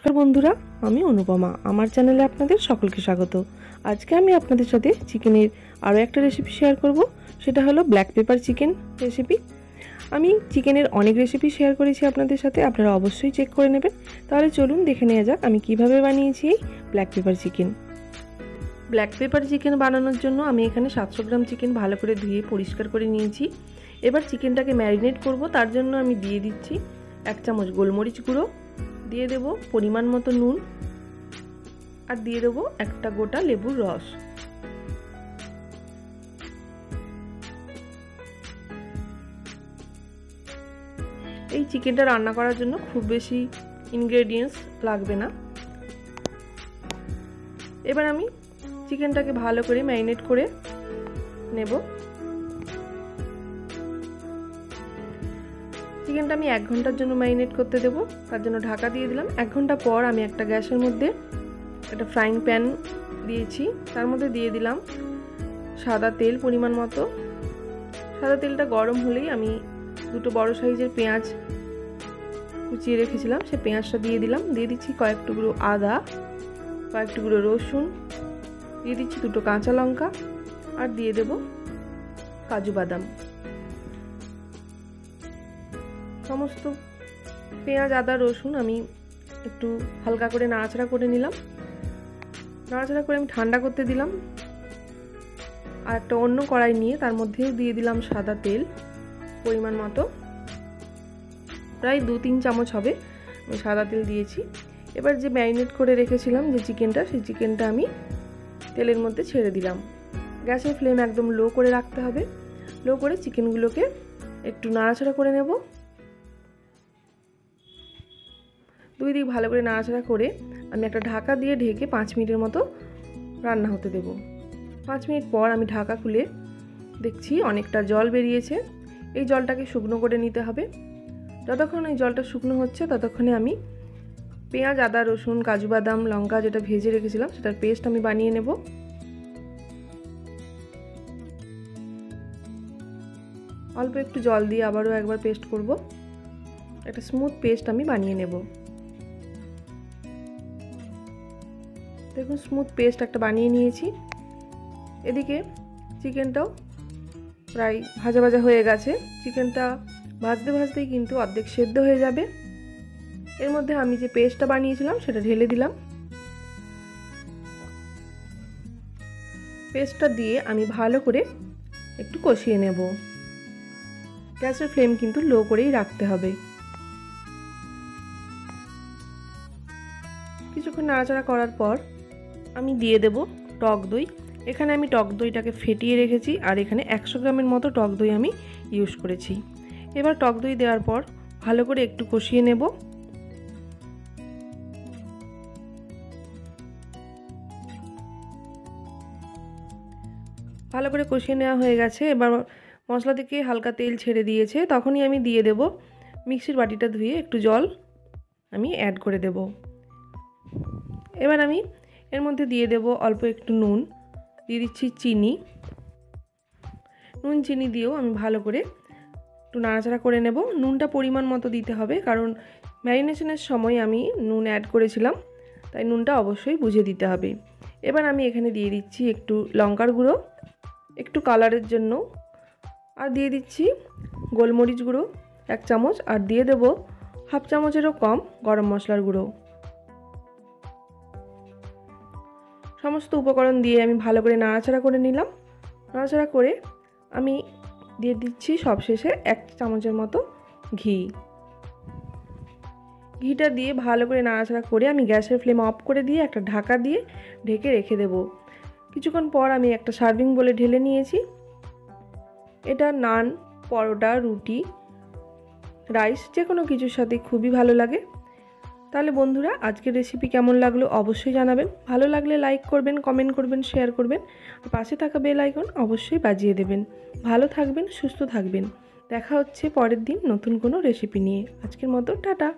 নমস্কার বন্ধুরা, আমি অনুপমা। আমার চ্যানেলে আপনাদের সকলকে স্বাগত। আজকে আমি আপনাদের সাথে চিকেনের আরও একটা রেসিপি শেয়ার করব। সেটা হলো ব্ল্যাক পেপার চিকেন রেসিপি আমি চিকেনের অনেক রেসিপি শেয়ার করেছি আপনাদের সাথে, আপনারা অবশ্যই চেক করে নেবেন। তাহলে চলুন দেখে নেওয়া যাক আমি কীভাবে বানিয়েছি এই black pepper chicken black pepper chicken বানানোর জন্য আমি এখানে সাতশো গ্রাম চিকেন ভালো করে ধুয়ে পরিষ্কার করে নিয়েছি। এবার চিকেনটাকে ম্যারিনেট করব, তার জন্য আমি দিয়ে দিচ্ছি এক চামচ গোলমরিচ গুঁড়ো দিয়ে দেব পরিমাণ মতো নুন আর দিয়ে দেবো একটা গোটা লেবুর রস। এই চিকেনটা রান্না করার জন্য খুব বেশি ইনগ্রেডিয়েন্টস লাগবে না। এবার আমি চিকেনটাকে ভালো করে ম্যারিনেট করে নেব। চিকেনটা আমি এক ঘণ্টার জন্য ম্যারিনেট করতে দেব। তার জন্য ঢাকা দিয়ে দিলাম। এক ঘণ্টা পর আমি একটা গ্যাসের মধ্যে একটা ফ্রাইং প্যান দিয়েছি। তার মধ্যে দিয়ে দিলাম সাদা তেল পরিমাণ মতো। সাদা তেলটা গরম হলেই আমি দুটো বড় সাইজের পেঁয়াজ কুচিয়ে রেখেছিলাম। সে পেঁয়াজটা দিয়ে দিলাম। দিয়ে দিচ্ছি কয়েক টুকরো আদা, কয়েক টুকরো রসুন। দিয়ে দিচ্ছি দুটো কাঁচা লঙ্কা। আর দিয়ে দেব কাজু বাদাম। সমস্ত পেঁয়াজ, আদা, রসুন আমি একটু হালকা করে নাড়াচাড়া করে নিলাম। নাড়াচাড়া করে আমি ঠান্ডা করতে দিলাম। আর একটা অন্য কড়াই নিয়ে তার মধ্যেও দিয়ে দিলাম সাদা তেল পরিমাণ মতো। প্রায় দু তিন চামচ হবে আমি সাদা তেল দিয়েছি। এবার যে ম্যারিনেট করে রেখেছিলাম যে চিকেনটা, সেই চিকেনটা আমি তেলের মধ্যে ছেড়ে দিলাম। গ্যাসের ফ্লেম একদম লো করে রাখতে হবে। লো করে চিকেনগুলোকে একটু নাড়াচাড়া করে নেব। দুই দিক ভালো করে নাড়াচাড়া করে আমি একটা ঢাকা দিয়ে ঢেকে পাঁচ মিনিটের মতো রান্না হতে দেব। পাঁচ মিনিট পর আমি ঢাকা খুলে দেখছি অনেকটা জল বেরিয়েছে। এই জলটাকে শুকনো করে নিতে হবে। যতক্ষণ এই জলটা শুকনো হচ্ছে ততক্ষণে আমি পেঁয়াজ, আদা, রসুন, কাজু বাদাম, লঙ্কা যেটা ভেজে রেখেছিলাম সেটার পেস্ট আমি বানিয়ে নেব। অল্প একটু জল দিয়ে আবারও একবার পেস্ট করব। একটা স্মুথ পেস্ট আমি বানিয়ে নেব। দেখুন স্মুথ পেস্ট একটা বানিয়ে নিয়েছি। এদিকে চিকেনটাও প্রায় ভাজা ভাজা হয়ে গেছে। চিকেনটা ভাজতে ভাজতেই কিন্তু অর্ধেক সেদ্ধ হয়ে যাবে। এর মধ্যে আমি যে পেস্টটা বানিয়েছিলাম, সেটা ঢেলে দিলাম। পেস্টটা দিয়ে আমি ভালো করে একটু কষিয়ে নেব। গ্যাসের ফ্লেম কিন্তু লো করেই রাখতে হবে। কিছুক্ষণ নাড়াচাড়া করার পর আমি দিয়ে দেব টক দই। এখানে আমি টক দইটাকে ফেটিয়ে রেখেছি আর এখানে একশো গ্রামের মতো টক দই আমি ইউজ করেছি। এবার টক দই দেওয়ার পর ভালো করে একটু কষিয়ে নেব। ভালো করে কষিয়ে নেওয়া হয়ে গেছে। এবার মশলা থেকে হালকা তেল ছেড়ে দিয়েছে। তখনই আমি দিয়ে দেব মিক্সির বাটিটা ধুয়ে একটু জল আমি অ্যাড করে দেব। এবার আমি এর মধ্যে দিয়ে দেব অল্প একটু নুন, দিয়ে দিচ্ছি চিনি। নুন, চিনি দিয়েও আমি ভালো করে একটু নাড়াচাড়া করে নেব। নুনটা পরিমাণ মতো দিতে হবে, কারণ ম্যারিনেশনের সময় আমি নুন অ্যাড করেছিলাম, তাই নুনটা অবশ্যই বুঝে দিতে হবে। এবার আমি এখানে দিয়ে দিচ্ছি একটু লঙ্কার গুঁড়ো, একটু কালারের জন্য, আর দিয়ে দিচ্ছি গোলমরিচ গুঁড়ো এক চামচ, আর দিয়ে দেব হাফ চামচেরও কম গরম মশলার গুঁড়ো। সমস্ত উপকরণ দিয়ে আমি ভালো করে নাড়াচাড়া করে নিলাম। নাড়াচাড়া করে আমি দিয়ে দিচ্ছি সবশেষে এক চামচের মতো ঘি। ঘিটা দিয়ে ভালো করে নাড়াচাড়া করে আমি গ্যাসের ফ্লেম অফ করে দিয়ে একটা ঢাকা দিয়ে ঢেকে রেখে দেব। কিছুক্ষণ পর আমি একটা সার্ভিং বলে ঢেলে নিয়েছি। এটা নান, পরোটা, রুটি, রাইস যে কোনো কিছুর সাথে খুবই ভালো লাগে। তাহলে বন্ধুরা, আজকের রেসিপি কেমন লাগল অবশ্যই জানাবেন। ভালো লাগলে লাইক করবেন কমেন্ট করবেন শেয়ার করবেন। পাশে থাকা বেল আইকন অবশ্যই বাজিয়ে দেবেন। ভালো থাকবেন, সুস্থ থাকবেন। দেখা হচ্ছে পরের দিন নতুন কোনো রেসিপি নিয়ে। আজকের মতো, টাটা।